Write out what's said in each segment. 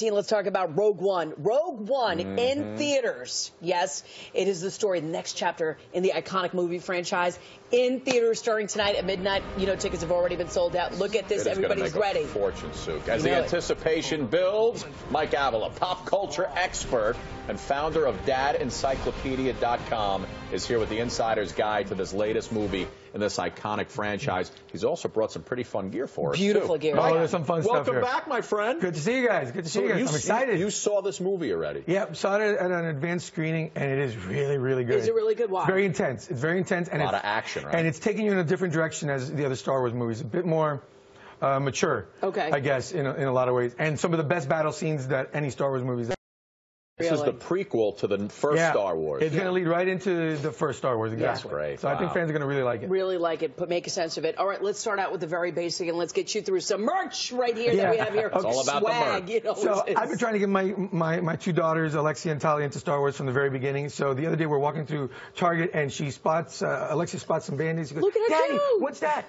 Let's talk about Rogue One. Rogue One Mm-hmm. in theaters. Yes, it is the story, the next chapter in the iconic movie franchise. In theaters starting tonight at midnight. You know, tickets have already been sold out. Look at this. It is Everybody's make ready. A fortune, Souk. As You the know it. anticipation builds, Mike Avila, pop culture expert and founder of DadEncyclopedia.com, is here with the insider's guide to this latest movie in this iconic franchise. He's also brought some pretty fun gear for us. Beautiful too. gear. Oh, there's some fun stuff welcome back, my friend. Good to see you guys. Good to see So you guys. you I'm excited. You saw this movie already. Yep, saw it at an advanced screening, and it is really, really good. Is it really good? Why? It's very intense. It's very intense, and A lot it's, of action, right? And it's taking you in a different direction as the other Star Wars movies. A bit more uh, mature. Okay. I guess in a, in a lot of ways, and some of the best battle scenes that any Star Wars movies. This is the prequel to the first yeah, Star Wars. It's going to lead right into the first Star Wars. Exactly. great. So I think fans are going to really like it. Really like it. Put make a sense of it. All right, let's start out with the very basic and let's get you through some merch right here that we have here. It's all about the merch. You know, So it's- I've been trying to get my, my, my two daughters, Alexia and Talia, into Star Wars from the very beginning. So the other day we're walking through Target and she spots, uh, Alexia spots some band-aids. She goes, Look at her Daddy, go." what's that?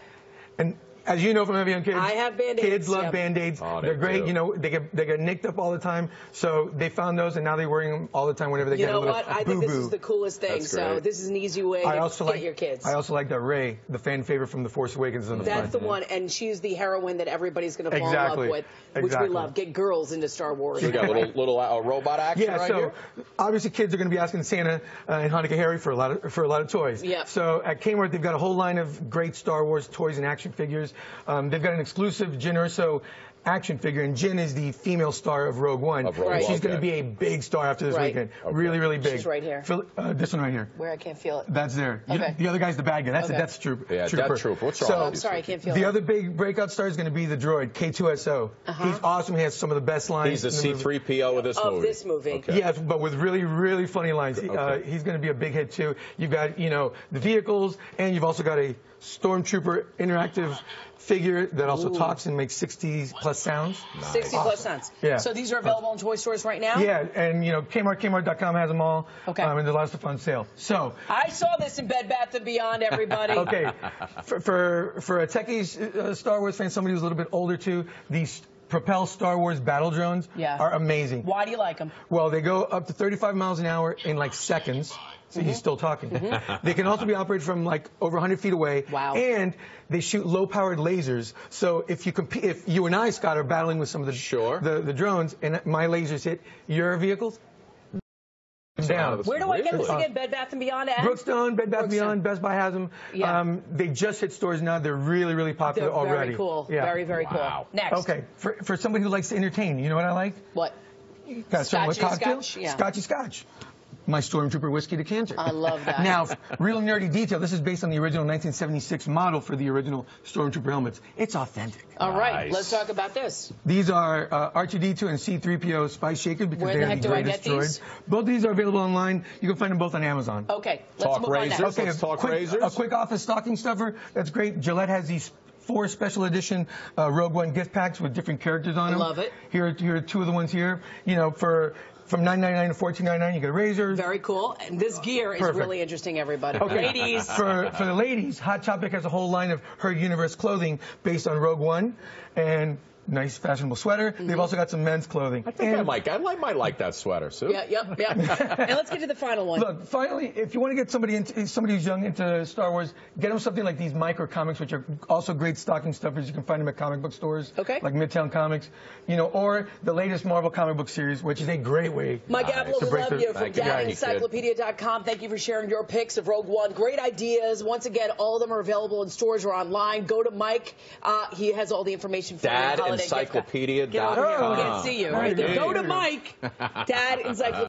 And as you know from having young kids, I have Band-Aids, kids love yep. band-aids. Oh, they They're great. do. You know, they get, they get nicked up all the time. So they found those and now they're wearing them all the time whenever they you get a little You know what? I think this is the coolest thing. So this is an easy way I to also get like your kids. I also like that Rey, the fan favorite from The Force Awakens, is on the That's front. the one, and she's the heroine that everybody's going to fall Exactly. in love with, which Exactly. we love. Get girls into Star Wars. We got a little, little uh, robot action Yeah, right so here. obviously kids are going to be asking Santa uh, and Hanukkah Harry for a lot of for a lot of toys. Yeah. So at Kmart they've got a whole line of great Star Wars toys and action figures. Um, they've got an exclusive Erso action figure, and Jyn is the female star of Rogue One. Of Rogue Right. One, She's going to be a big star after this Right. weekend. Okay. Really, really big. She's right here. Phil- uh, this one right here. Where I can't feel it. That's there. You- Okay. the other guy's the bad guy. That's Okay. the Death Troop, Yeah, Death Trooper. Trooper. What's wrong So, with I'm sorry, I can't feel the it. other big breakout star is going to be the droid K2SO. Uh-huh. He's awesome. He has some of the best lines. He's the in the. C3PO of this Of movie. this movie. Okay. Yes, but with really, really funny lines. He- Uh, he's going to be a big hit too. You've got, you know, the vehicles, and you've also got a stormtrooper interactive figure that also talks and makes 60 plus sounds. 60 plus cents. Yeah. So these are available in toy stores right now? Yeah, and you know, Kmart, Kmart.com has them all. Okay. Um, and there's a lot of stuff on sale. So, I saw this in Bed Bath & Beyond, everybody. okay, for, for for a techie uh, Star Wars fan, somebody who's a little bit older too, these Propel Star Wars battle drones Yeah. are amazing. Why do you like them? Well, they go up to 35 miles an hour in like seconds. See, Mm-hmm. he's still talking. They can also be operated from like over 100 feet away. Wow. And they shoot low-powered lasers. So if you compete, if you and I, Scott, are battling with some of the Sure. the, the drones, and my lasers hit your vehicles, down. Where do I get this again? Bed Bath & Beyond ad? Brookstone, Bed Bath Brookstone. Beyond, Best Buy has them. Yeah. Um, they just hit stores now. They're really, really popular They're already. very cool. Yeah. Very, very cool. Next. Okay, for, for somebody who likes to entertain, you know what I like? What? Got Scotchy scotch? Yeah. Scotchy scotch. My Stormtrooper whiskey decanter. I love that. Now, real nerdy detail. This is based on the original 1976 model for the original Stormtrooper helmets. It's authentic. All right, Nice. let's talk about this. These are uh, R2D2 and C3PO spice shakers because Where the they're heck the do I greatest get these? droids. Both of these are available online. You can find them both on Amazon. Okay, let's Talk move razors. on next. Okay. Let's talk quick, razors. A quick office stocking stuffer. That's great. Gillette has these four special edition uh, Rogue One gift packs with different characters on I them. love it. Here, are- here are two of the ones here. You know, for from 9.99 to 14.99, you get a razor. Very cool. And this gear is Perfect. really interesting, everybody. Okay. Ladies. For, for the ladies, Hot Topic has a whole line of her universe clothing based on Rogue One and nice fashionable sweater. Mm-hmm. They've also got some men's clothing. I think I might, I might, might like that sweater, Sue. Yeah, yep, yep. and let's get to the final one. Look, finally, if you want to get somebody into somebody who's young into Star Wars, get them something like these micro comics, which are also great stocking stuffers. You can find them at comic book stores, Okay. like Midtown Comics, you know, or the latest Marvel comic book series, which is a great way. Mike Avila, To we love the- you from Thank you, DadEncyclopedia.com. Thank you for sharing your picks of Rogue One. Great ideas. Once again, all of them are available in stores or online. Go to Mike. Uh, he has all the information for you. Holiday gift pack. DadEncyclopedia.com. Get over here. We can't see you. There Right you there. go. Go to Mike. Dad Encyclopedia.